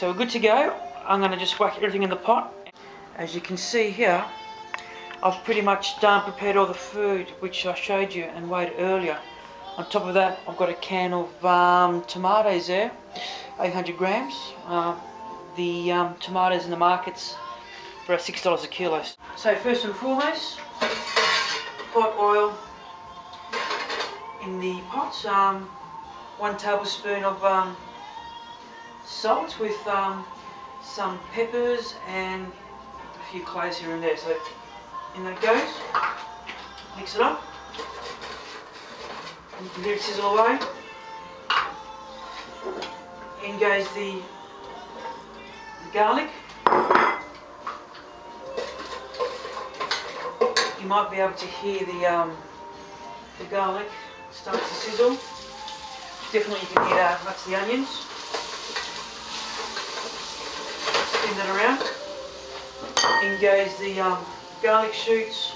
So we're good to go. I'm going to just whack everything in the pot. As you can see here, I've pretty much done prepared all the food which I showed you and weighed earlier. On top of that, I've got a can of um, tomatoes there, 800 grams. Uh, the um, tomatoes in the markets for $6 a kilo. So first and foremost, pot oil in the pot. Um, one tablespoon of um, salt with um, some peppers and a few cloves here and there. So in that goes. Mix it up. You it sizzle away. In goes the, the garlic. You might be able to hear the um, the garlic start to sizzle. Definitely you can hear that. That's the onions. Spin that around. In goes the um, garlic shoots.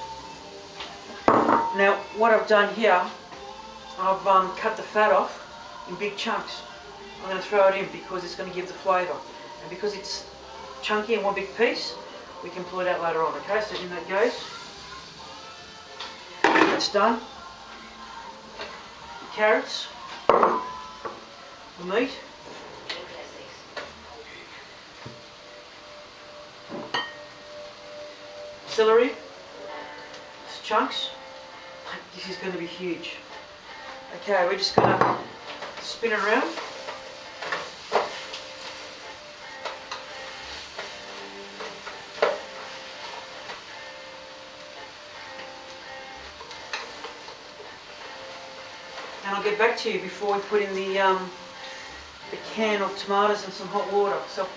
Now what I've done here, I've um, cut the fat off in big chunks. I'm going to throw it in because it's going to give the flavour. And because it's chunky in one big piece, we can pull it out later on. Okay, so in that goes. That's done. The carrots, the meat, celery, chunks. This is going to be huge. Okay, we're just going to spin it around. And I'll get back to you before we put in the, um, the can of tomatoes and some hot water. So